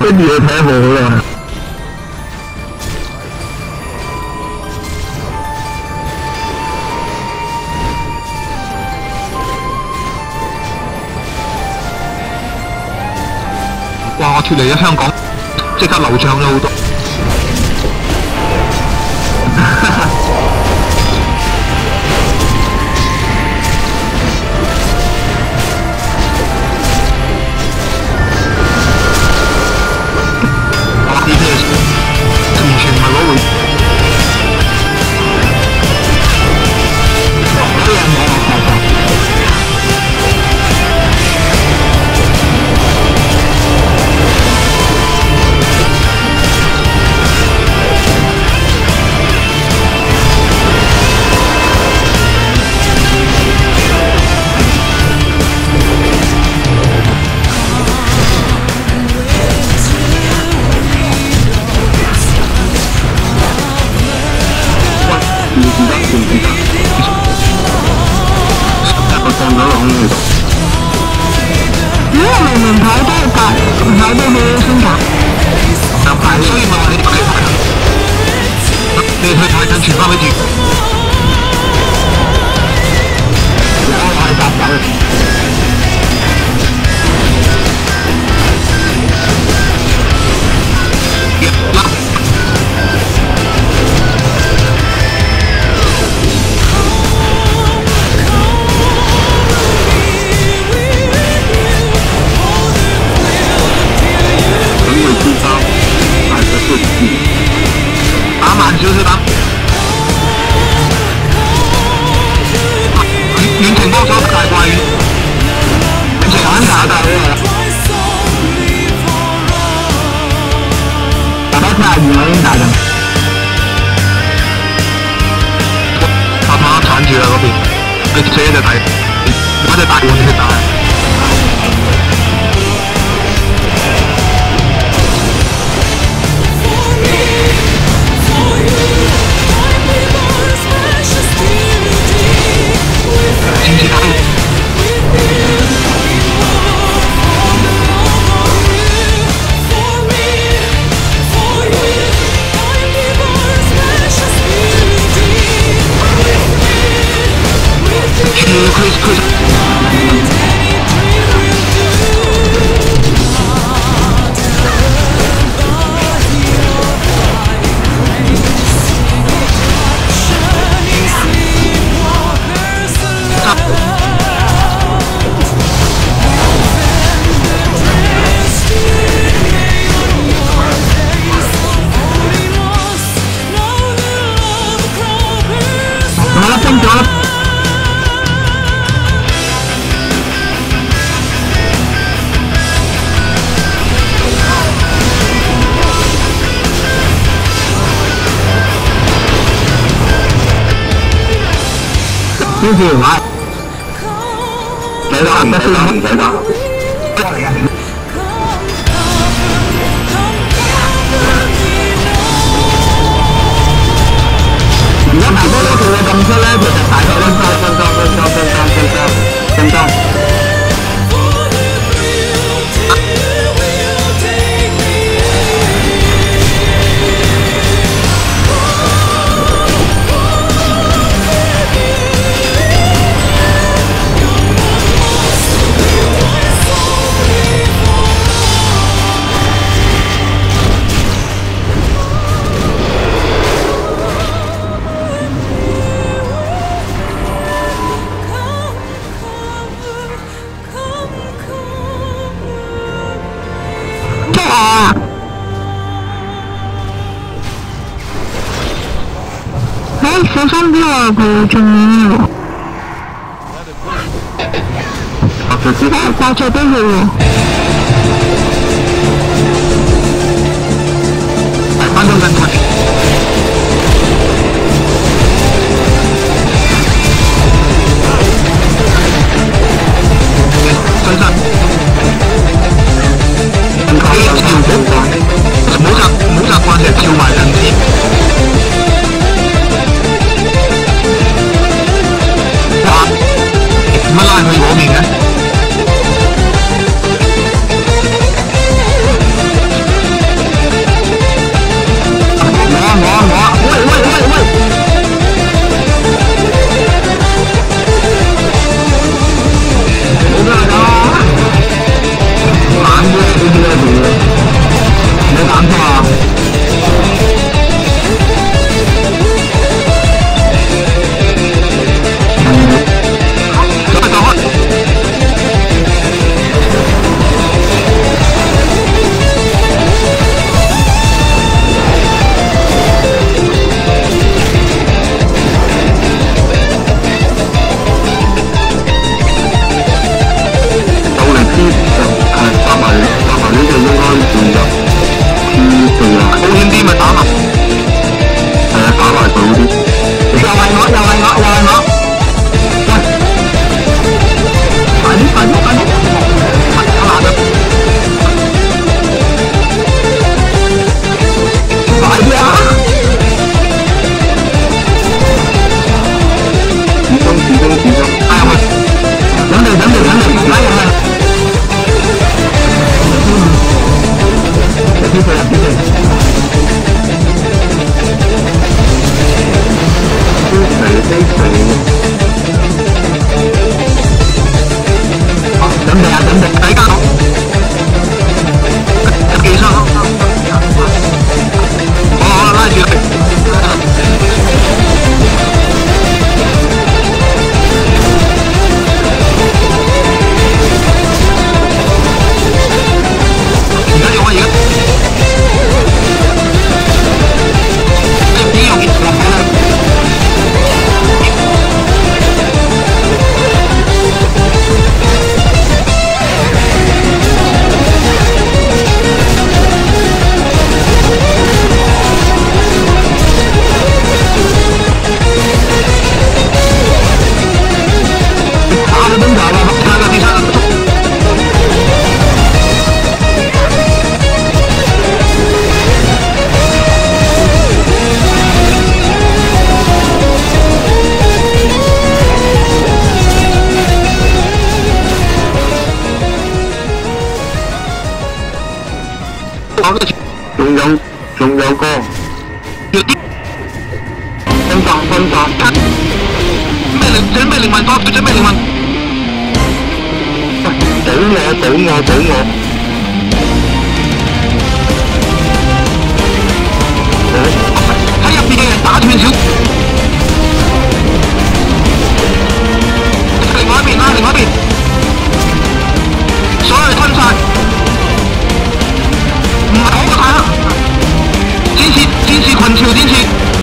这女的太火了。哇！脱离咗香港，即刻流畅咗好多。crying i can't see clear no more i'm 媒体他把女儿也打了，他把他铲去了。那边，他车也在打，他在打，我也没打。你醒了？三三第二个就没有。我。好，等等啊，等等，来干。chúng giống chúng giống cô. Phân tỏ phân tỏ cắt mẹ linh chém mẹ linh mạnh to tôi chém mẹ linh mạnh tử ngộ tử ngộ tử ngộ.